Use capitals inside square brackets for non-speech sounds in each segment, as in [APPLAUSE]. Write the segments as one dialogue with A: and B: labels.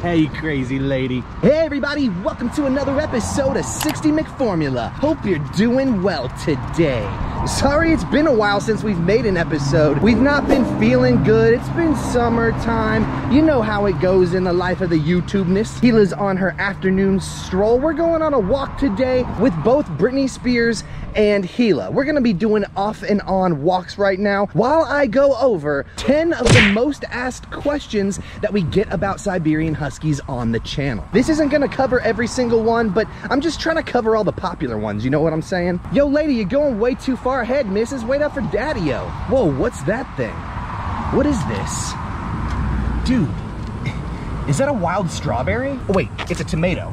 A: hey, crazy lady. Hey, everybody, welcome to another episode of 60 McFormula. Hope you're doing well today. Sorry it's been a while since we've made an episode. We've not been feeling good. It's been summertime. You know how it goes in the life of the YouTubeness. Hila's on her afternoon stroll. We're going on a walk today with both Britney Spears and Hila. We're gonna be doing off and on walks right now while I go over 10 of the most asked questions that we get about Siberian Huskies on the channel. This isn't gonna cover every single one, but I'm just trying to cover all the popular ones, you know what I'm saying? Yo, lady, you're going way too far ahead, missus. Wait up for daddy-o. Whoa, what's that thing? What is this? Dude, is that a wild strawberry? Oh, wait, it's a tomato.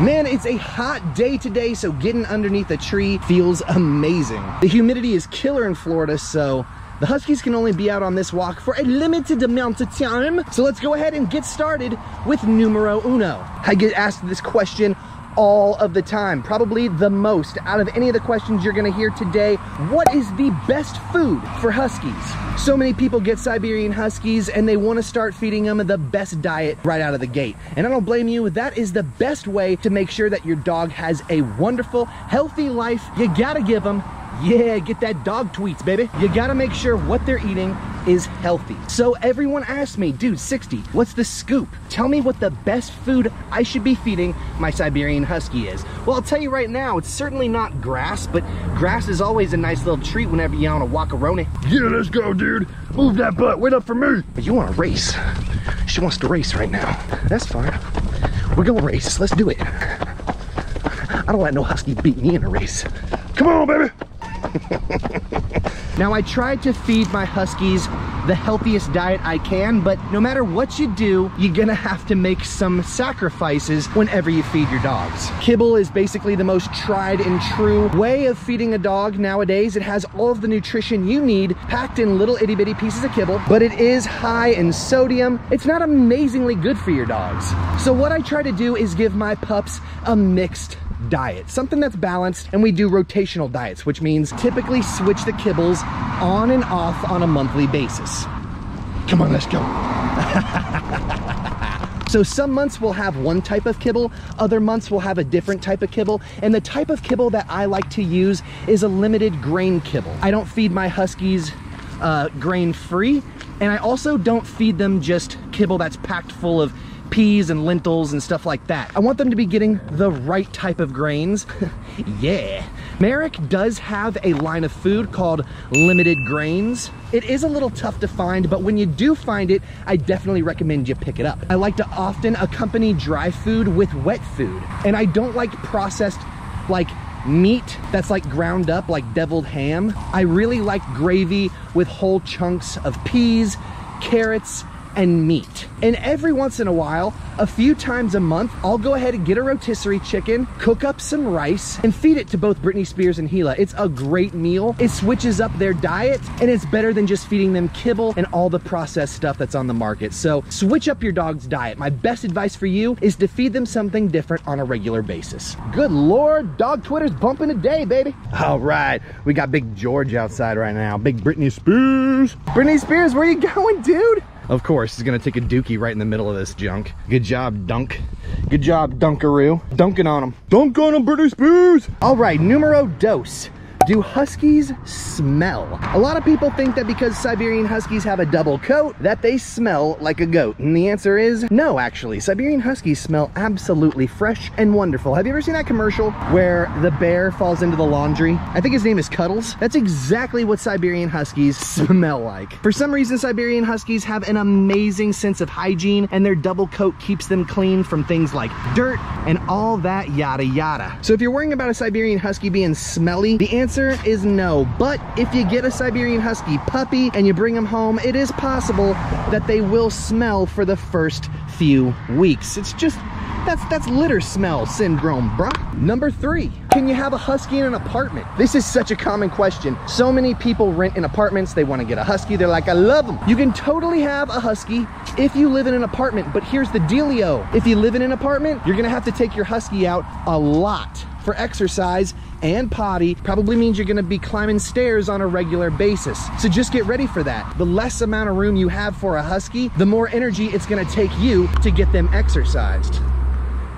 A: Man, it's a hot day today, so getting underneath a tree feels amazing. The humidity is killer in Florida, so the Huskies can only be out on this walk for a limited amount of time. So let's go ahead and get started with numero uno. I get asked this question all of the time, probably the most out of any of the questions you're gonna hear today. What is the best food for Huskies? So many people get Siberian Huskies and they wanna start feeding them the best diet right out of the gate. And I don't blame you, that is the best way to make sure that your dog has a wonderful, healthy life. You gotta give them yeah, get that dog tweets, baby. You gotta make sure what they're eating is healthy. So everyone asked me, dude, 60, what's the scoop? Tell me what the best food I should be feeding my Siberian Husky is. Well, I'll tell you right now, it's certainly not grass, but grass is always a nice little treat whenever you want to walk walkaroni.
B: Yeah, let's go, dude. Move that butt, wait up for me.
A: But you want to race. She wants to race right now. That's fine. We're gonna race, let's do it. I don't let no Husky beat me in a race.
B: Come on, baby. [LAUGHS]
A: now I try to feed my Huskies the healthiest diet I can, but no matter what you do, you're gonna have to make some sacrifices whenever you feed your dogs. Kibble is basically the most tried and true way of feeding a dog nowadays. It has all of the nutrition you need packed in little itty bitty pieces of kibble, but it is high in sodium. It's not amazingly good for your dogs. So what I try to do is give my pups a mixed diet, something that's balanced, and we do rotational diets, which means typically switch the kibbles on and off on a monthly basis.
B: Come on, let's go. [LAUGHS]
A: So some months we'll have one type of kibble, other months we'll have a different type of kibble, and the type of kibble that I like to use is a limited grain kibble. I don't feed my Huskies uh, grain free, and I also don't feed them just kibble that's packed full of peas and lentils and stuff like that. I want them to be getting the right type of grains. [LAUGHS] yeah. Merrick does have a line of food called Limited Grains. It is a little tough to find, but when you do find it, I definitely recommend you pick it up. I like to often accompany dry food with wet food, and I don't like processed like meat that's like ground up like deviled ham. I really like gravy with whole chunks of peas, carrots, and meat. And every once in a while, a few times a month, I'll go ahead and get a rotisserie chicken, cook up some rice, and feed it to both Britney Spears and Hila. It's a great meal. It switches up their diet, and it's better than just feeding them kibble and all the processed stuff that's on the market. So switch up your dog's diet. My best advice for you is to feed them something different on a regular basis. Good Lord, dog Twitter's bumping today, baby. All right, we got Big George outside right now. Big Britney Spears. Britney Spears, where you [LAUGHS] going, dude? Of course, he's gonna take a dookie right in the middle of this junk. Good job, Dunk. Good job, Dunkaroo. Dunking on him.
B: Dunk on him, Britney Spears!
A: All right, numero dos. Do Huskies smell? A lot of people think that because Siberian Huskies have a double coat, that they smell like a goat. And the answer is no, actually. Siberian Huskies smell absolutely fresh and wonderful. Have you ever seen that commercial where the bear falls into the laundry? I think his name is Cuddles. That's exactly what Siberian Huskies [LAUGHS] smell like. For some reason, Siberian Huskies have an amazing sense of hygiene and their double coat keeps them clean from things like dirt and all that yada yada. So if you're worrying about a Siberian Husky being smelly, the answer answer is no. But if you get a Siberian Husky puppy and you bring them home, it is possible that they will smell for the first few weeks. It's just, that's, that's litter smell syndrome, bruh. Number three, can you have a husky in an apartment? This is such a common question. So many people rent in apartments, they wanna get a husky, they're like, I love them. You can totally have a husky if you live in an apartment, but here's the dealio. If you live in an apartment, you're gonna have to take your husky out a lot for exercise and potty probably means you're gonna be climbing stairs on a regular basis. So just get ready for that. The less amount of room you have for a husky, the more energy it's gonna take you to get them exercised.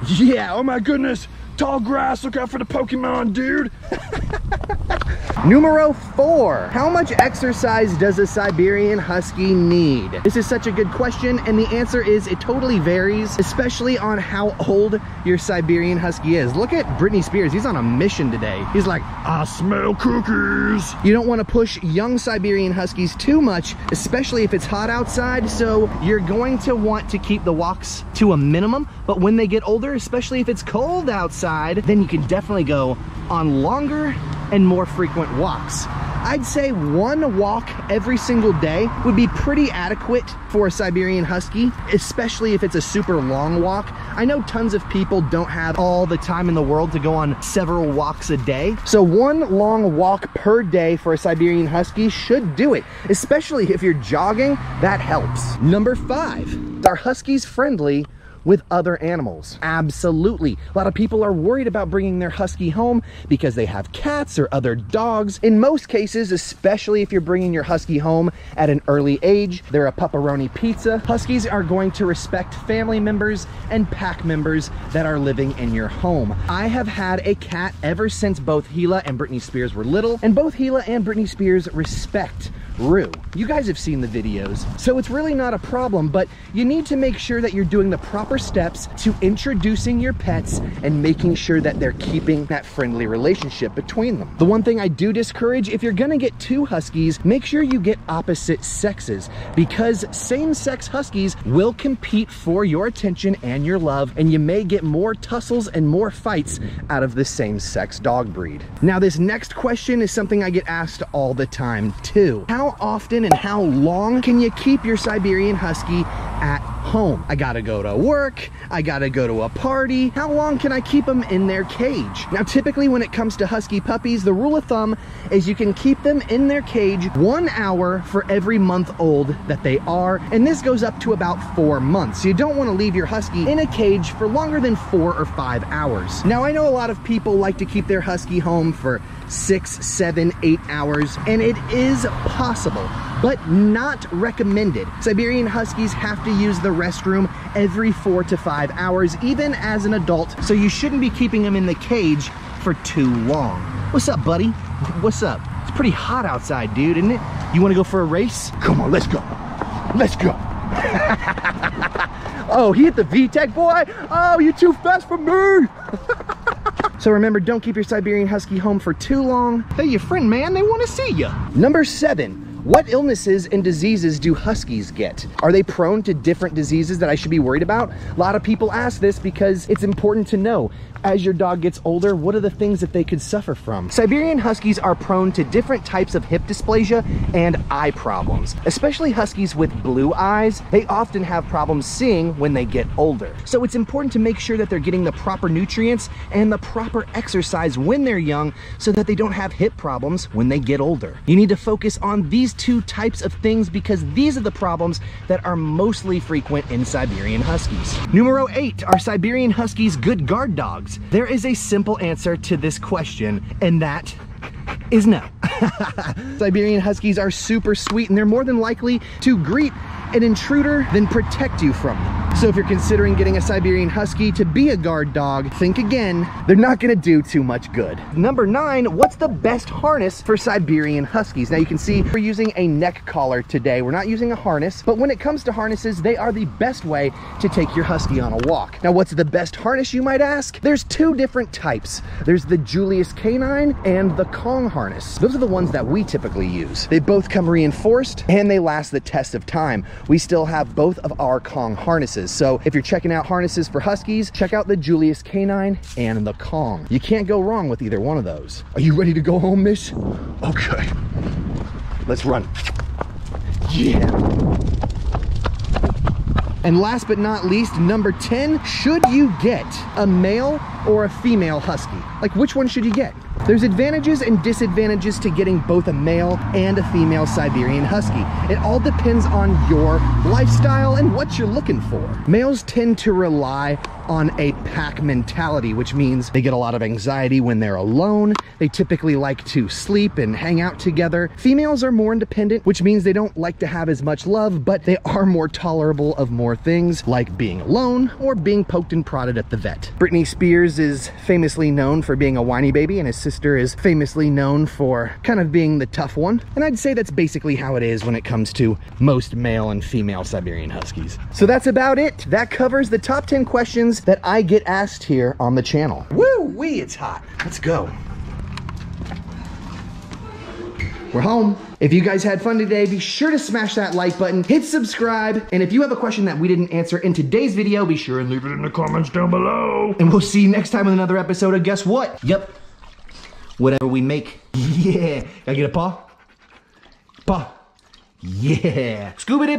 B: Yeah, oh my goodness. Tall grass, look out for the Pokemon, dude. [LAUGHS]
A: Numero four, how much exercise does a Siberian Husky need? This is such a good question and the answer is it totally varies, especially on how old your Siberian Husky is. Look at Britney Spears, he's on a mission today. He's like,
B: I smell cookies.
A: you don't want to push young Siberian Huskies too much, especially if it's hot outside, so you're going to want to keep the walks to a minimum, but when they get older, especially if it's cold outside, then you can definitely go on longer and more frequent walks. I'd say one walk every single day would be pretty adequate for a Siberian Husky, especially if it's a super long walk. I know tons of people don't have all the time in the world to go on several walks a day. So one long walk per day for a Siberian Husky should do it, especially if you're jogging, that helps. Number five, are Huskies friendly with other animals? Absolutely. A lot of people are worried about bringing their husky home because they have cats or other dogs. In most cases, especially if you're bringing your husky home at an early age, they're a pepperoni pizza. Huskies are going to respect family members and pack members that are living in your home. I have had a cat ever since both Hila and Britney Spears were little, and both Hila and Britney Spears respect You guys have seen the videos, so it's really not a problem, but you need to make sure that you're doing the proper steps to introducing your pets and making sure that they're keeping that friendly relationship between them. The one thing I do discourage, if you're gonna get two Huskies, make sure you get opposite sexes because same-sex Huskies will compete for your attention and your love, and you may get more tussles and more fights out of the same-sex dog breed. Now, this next question is something I get asked all the time too. How often and how long can you keep your Siberian Husky at home? I gotta go to work, I gotta go to a party. How long can I keep them in their cage? Now, typically when it comes to Husky puppies, the rule of thumb is you can keep them in their cage one hour for every month old that they are, and this goes up to about four months. You don't wanna leave your Husky in a cage for longer than four or five hours. Now, I know a lot of people like to keep their Husky home for six, seven, eight hours, and it is possible, but not recommended. Siberian Huskies have to use the restroom every four to five hours, even as an adult, so you shouldn't be keeping them in the cage for too long. What's up, buddy? What's up? It's pretty hot outside, dude, isn't it? You wanna go for a race?
B: Come on, let's go. Let's go. [LAUGHS]
A: Oh, he hit the VTEC, boy! Oh, you're too fast for me! [LAUGHS] So remember, don't keep your Siberian Husky home for too long. They're your friend, man. They want to see you. Number seven. What illnesses and diseases do Huskies get? Are they prone to different diseases that I should be worried about? A lot of people ask this because it's important to know. As your dog gets older, what are the things that they could suffer from? Siberian Huskies are prone to different types of hip dysplasia and eye problems. Especially Huskies with blue eyes, they often have problems seeing when they get older. So it's important to make sure that they're getting the proper nutrients and the proper exercise when they're young so that they don't have hip problems when they get older. You need to focus on these two types of things because these are the problems that are mostly frequent in Siberian Huskies. Numero eight, are Siberian Huskies good guard dogs? There is a simple answer to this question, and that is no. [LAUGHS] Siberian Huskies are super sweet and they're more than likely to greet an intruder than protect you from them. So if you're considering getting a Siberian Husky to be a guard dog, think again. They're not gonna do too much good. Number nine, what's the best harness for Siberian Huskies? Now you can see we're using a neck collar today. We're not using a harness, but when it comes to harnesses, they are the best way to take your Husky on a walk. Now what's the best harness you might ask? There's two different types. There's the Julius-K9 and the Harness. Those are the ones that we typically use. They both come reinforced and they last the test of time. We still have both of our Kong harnesses. So if you're checking out harnesses for Huskies, check out the Julius-K9 and the Kong. You can't go wrong with either one of those.
B: Are you ready to go home, miss? Okay. Let's run.
A: Yeah. And last but not least, number 10, should you get a male or a female husky? Like which one should you get? There's advantages and disadvantages to getting both a male and a female Siberian Husky. It all depends on your lifestyle and what you're looking for. Males tend to rely on a pack mentality, which means they get a lot of anxiety when they're alone. They typically like to sleep and hang out together. Females are more independent, which means they don't like to have as much love, but they are more tolerable of more things like being alone or being poked and prodded at the vet. Britney Spears is famously known for being a whiny baby and his sister is famously known for kind of being the tough one. And I'd say that's basically how it is when it comes to most male and female Siberian Huskies. So that's about it. That covers the top 10 questions that I get asked here on the channel. Woo wee, it's hot. Let's go. We're home. If you guys had fun today, be sure to smash that like button, hit subscribe, and if you have a question that we didn't answer in today's video, be sure and leave it in the comments down below. And we'll see you next time with another episode of Guess What? Yep. Whatever we make. [LAUGHS] Yeah. Gotta get a paw? Paw. Yeah. Scooby-Doo